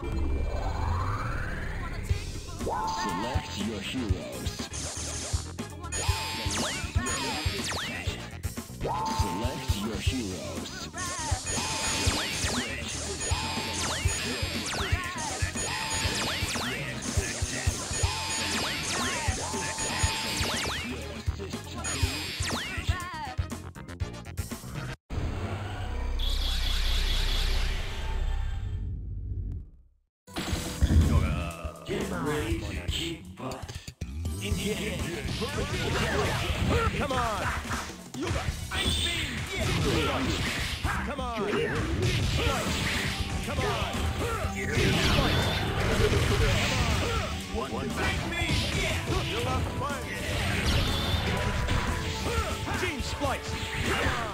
Select your heroes. Select your heroes. One back. Me. You're not playing! Team Splice.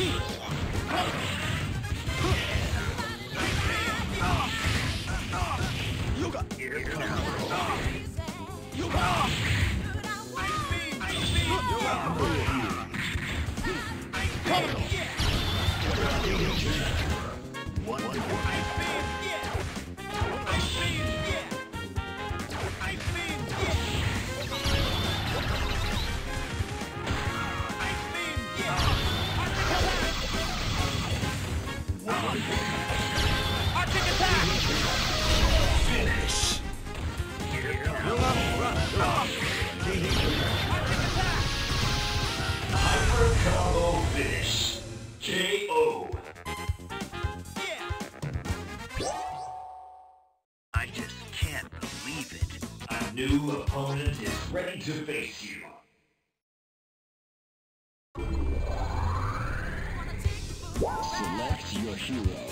You got ear power. You got. Combo finish. K.O. I just can't believe it. A new opponent is ready to face you. Select your hero.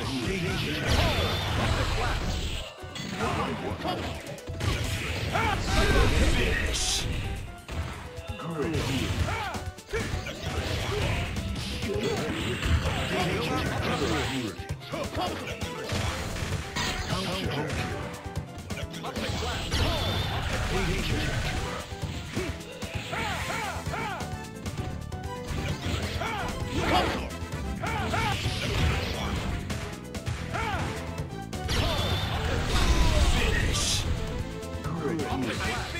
Finish. Come Ooh.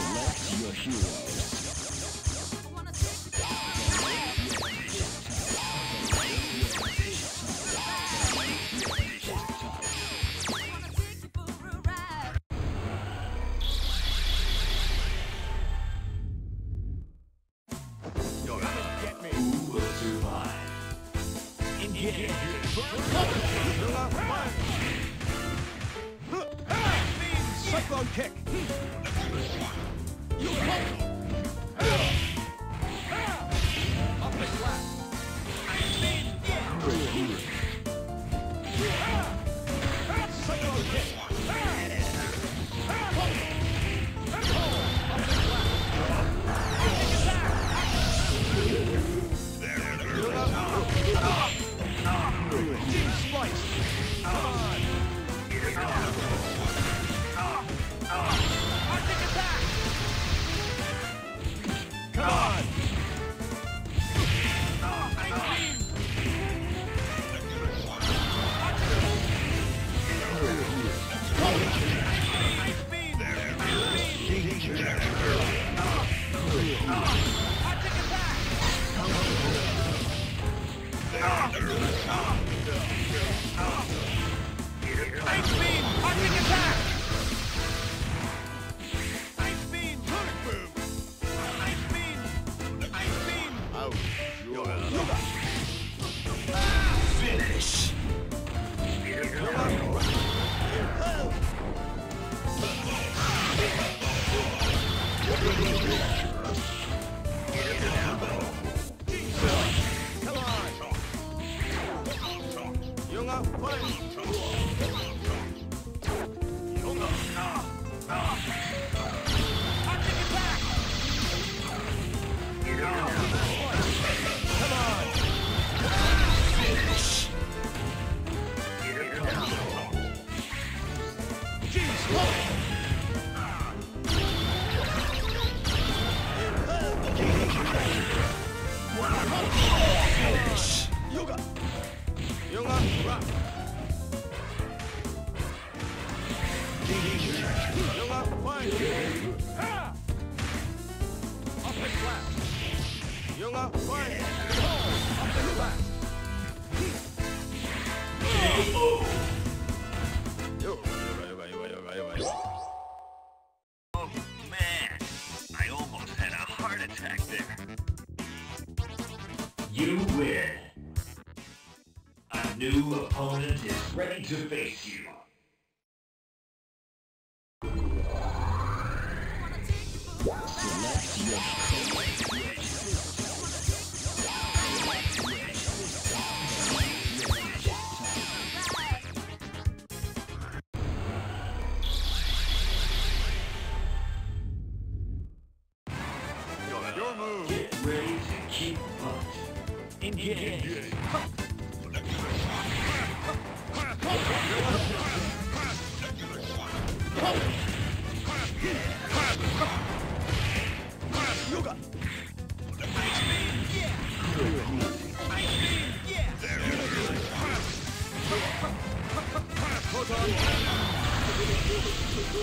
Select your heroes. Whoa. ready to face you.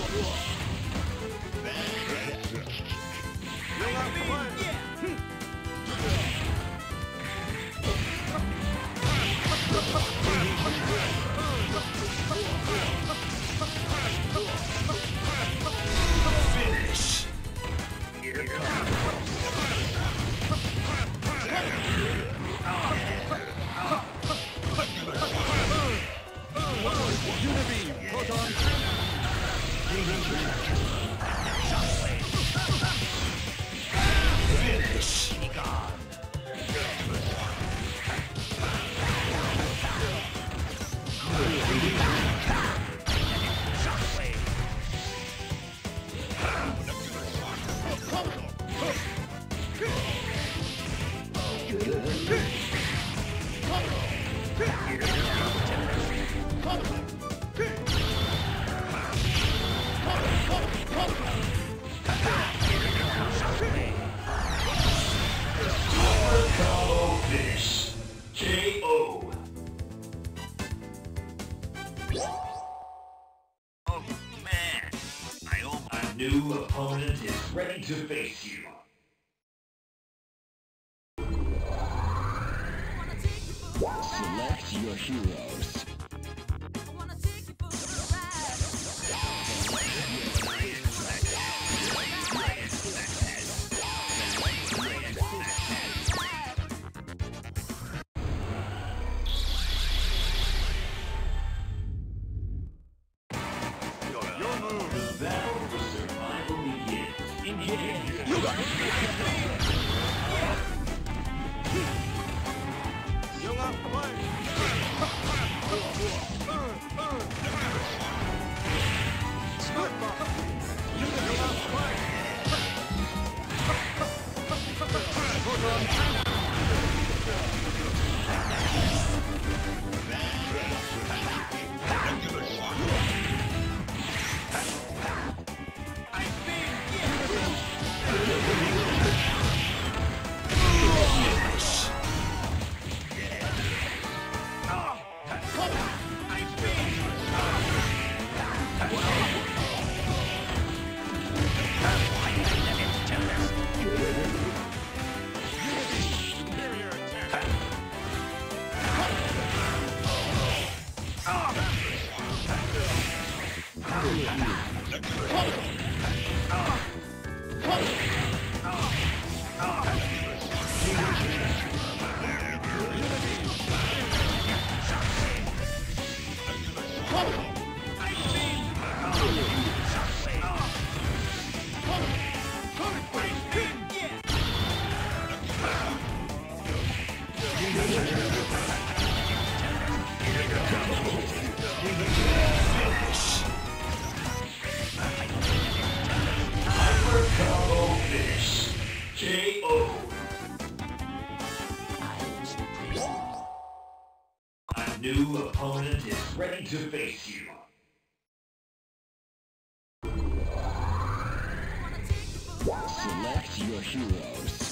Whoa. Select your heroes. from China. ready to face you. Select your heroes.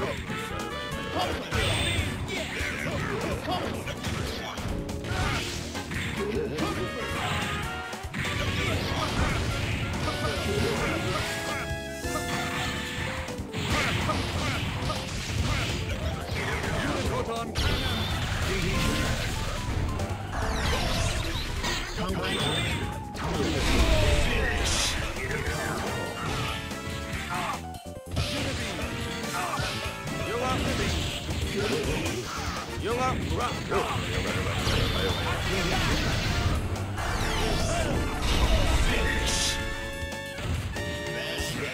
Up. Rock.